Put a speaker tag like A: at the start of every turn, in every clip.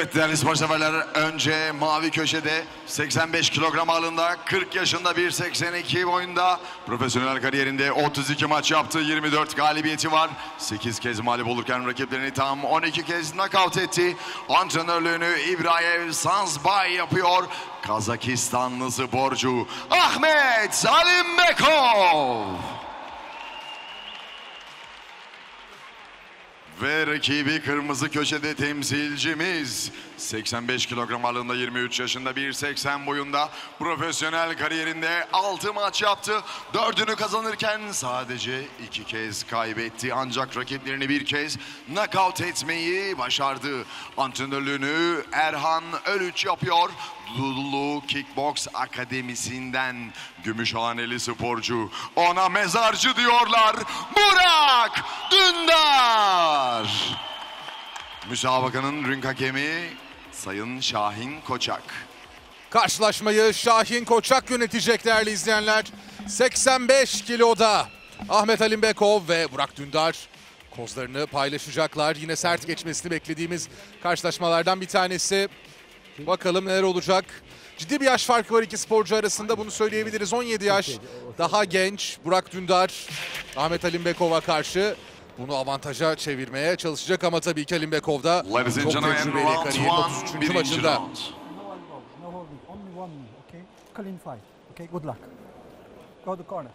A: Evet değerli spor severler önce mavi köşede 85 kilogram ağırlığında 40 yaşında 1.82 boyunda profesyonel kariyerinde 32 maç yaptı 24 galibiyeti var. 8 kez mağlup olurken rakiplerini tam 12 kez nakavt etti. Antrenörlüğünü İbrahim Sanzbay yapıyor Kazakistanlı sporcu Ahmet Alimbekov Ve rakibi kırmızı köşede temsilcimiz 85 kilogram ağırlığında 23 yaşında 1.80 boyunda profesyonel kariyerinde 6 maç yaptı. Dördünü kazanırken sadece iki kez kaybetti. Ancak rakiplerini bir kez knockout etmeyi başardı. Antrenörlüğünü Erhan Ölüç yapıyor. Lulu Kickbox Akademisi'nden Gümüşhaneli sporcu. Ona mezarcı diyorlar. Burak Dündar. Müsabakanın ring hakemi Sayın Şahin Koçak.
B: Karşılaşmayı Şahin Koçak yönetecek değerli izleyenler. 85 kiloda Ahmet Alimbekov ve Burak Dündar kozlarını paylaşacaklar. Yine sert geçmesini beklediğimiz karşılaşmalardan bir tanesi. Bakalım neler olacak. Ciddi bir yaş farkı var iki sporcu arasında bunu söyleyebiliriz. 17 yaş daha genç Burak Dündar Ahmet Alimbekov'a karşı bunu avantaja çevirmeye çalışacak ama tabii ki Alimbekov da çok tecrübeli kariyerin
A: one,
B: 33.
A: birinci
B: maçında.
C: okay? Good luck. Go to corner.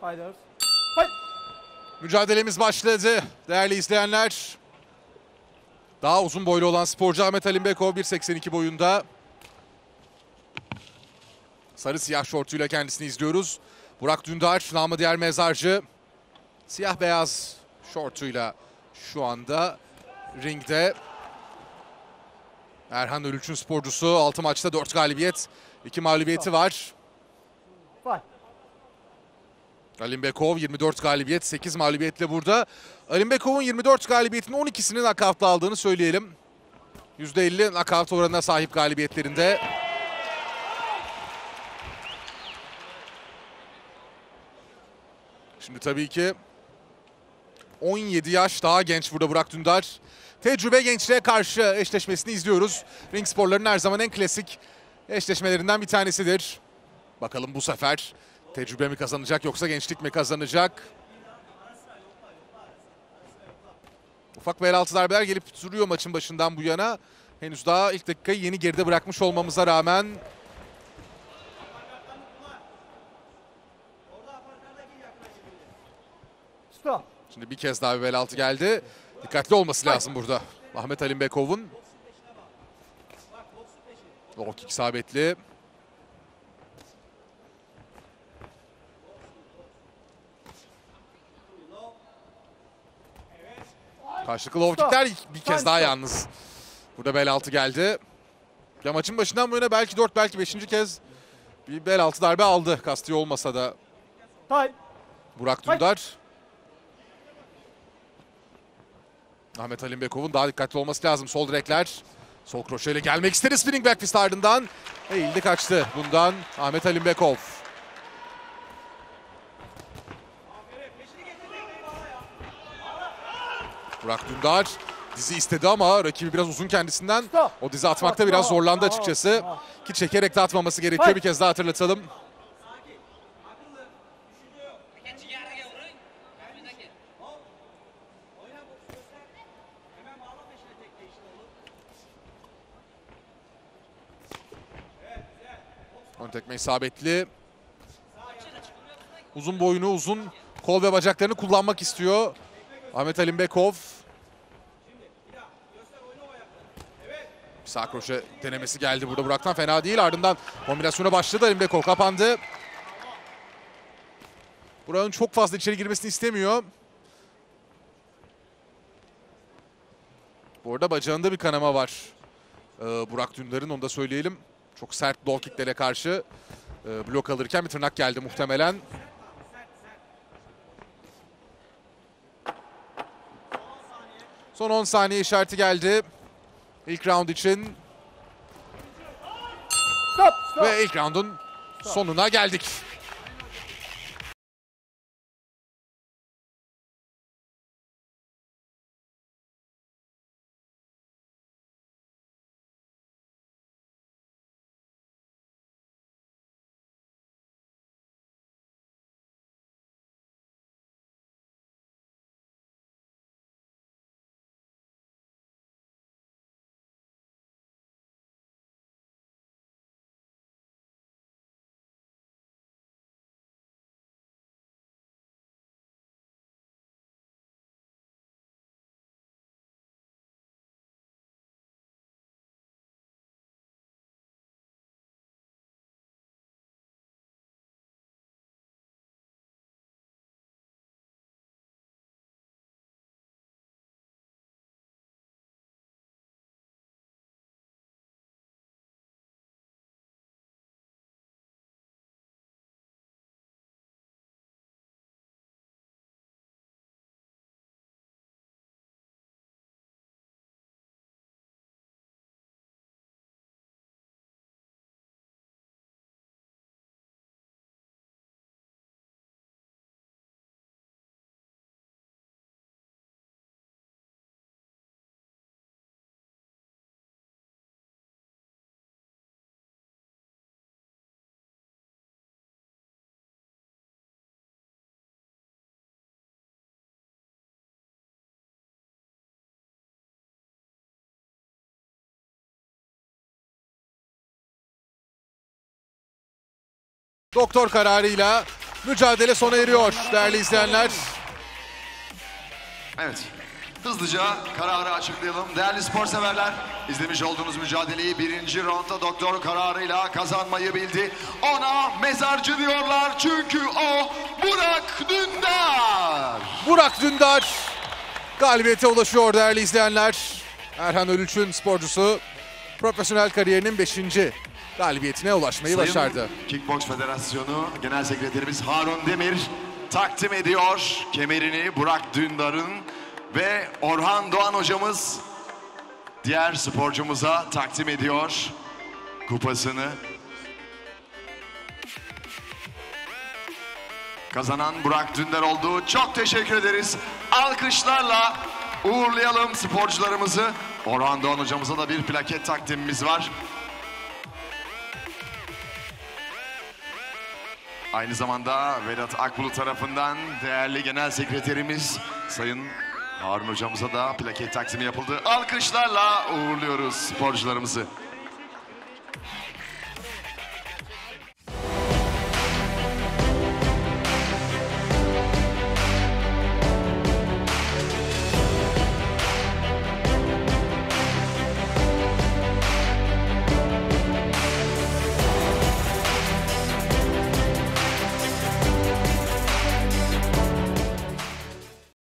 C: Fighters. Fight!
B: Mücadelemiz başladı değerli izleyenler. Daha uzun boylu olan sporcu Ahmet Alimbekov 1.82 boyunda. Sarı siyah şortuyla kendisini izliyoruz. Burak Dündar, namı diğer mezarcı. Siyah beyaz şortuyla şu anda ringde. Erhan Ölüç'ün sporcusu 6 maçta 4 galibiyet, 2 mağlubiyeti var. Alimbekov 24 galibiyet, 8 mağlubiyetle burada. Alimbekov'un 24 galibiyetin 12'sini nakavtla aldığını söyleyelim. %50 nakavt oranına sahip galibiyetlerinde. Şimdi tabii ki 17 yaş daha genç burada Burak Dündar. Tecrübe gençliğe karşı eşleşmesini izliyoruz. Ring sporlarının her zaman en klasik eşleşmelerinden bir tanesidir. Bakalım bu sefer tecrübe mi kazanacak yoksa gençlik mi kazanacak? Ufak bel altı darbeler gelip duruyor maçın başından bu yana. Henüz daha ilk dakikayı yeni geride bırakmış olmamıza rağmen şimdi bir kez daha bir bel altı geldi. Dikkatli olması lazım burada. Ahmet Alimbekov'un. Low kick isabetli. Karşılıklı low kickler bir kez daha yalnız. Burada bel altı geldi. Ya maçın başından bu yana belki 4 belki 5. kez bir bel altı darbe aldı. Kasti olmasa da
C: Time!
B: Burak Dündar. Ahmet Alimbekov'un daha dikkatli olması lazım. Sol direkler. Sol kroşeyle gelmek istedi spinning back fist ardından. Eğildi kaçtı bundan Ahmet Alimbekov. Burak Dündar dizi istedi ama rakibi biraz uzun kendisinden. O dizi atmakta biraz zorlandı açıkçası. Ki çekerek de atmaması gerekiyor bir kez daha hatırlatalım. Ön tekme isabetli. Uzun boyunu, uzun kol ve bacaklarını kullanmak istiyor. Ahmet Alimbekov. Sağ kroşe denemesi geldi burada Burak'tan. Fena değil. Ardından kombinasyona başladı. Alimbekov kapandı. Burak'ın çok fazla içeri girmesini istemiyor. Bu arada bacağında bir kanama var. Ee, Burak Dündar'ın onu da söyleyelim. Çok sert low kicklere karşı e, blok alırken bir tırnak geldi muhtemelen. Son 10 saniye işareti geldi. İlk round için
C: Stop!
B: Ve ilk roundun sonuna geldik. Doktor kararıyla mücadele sona eriyor değerli izleyenler.
A: Evet. Hızlıca kararı açıklayalım. Değerli spor severler, izlemiş olduğunuz mücadeleyi birinci roundda doktor kararıyla kazanmayı bildi. Ona mezarcı diyorlar çünkü o Burak Dündar.
B: Burak Dündar galibiyete ulaşıyor değerli izleyenler. Erhan Ölüç'ün sporcusu profesyonel kariyerinin 5. galibiyetine ulaşmayı
A: Sayın
B: başardı.
A: Kickbox Federasyonu Genel Sekreterimiz Harun Demir takdim ediyor kemerini Burak Dündar'ın ve Orhan Doğan hocamız diğer sporcumuza takdim ediyor kupasını. Kazanan Burak Dündar oldu. Çok teşekkür ederiz. Alkışlarla uğurlayalım sporcularımızı. Orhan Doğan hocamıza da bir plaket takdimimiz var. Aynı zamanda Vedat Akbulut tarafından değerli genel sekreterimiz Sayın Harun hocamıza da plaket taksimi yapıldı. Alkışlarla uğurluyoruz sporcularımızı.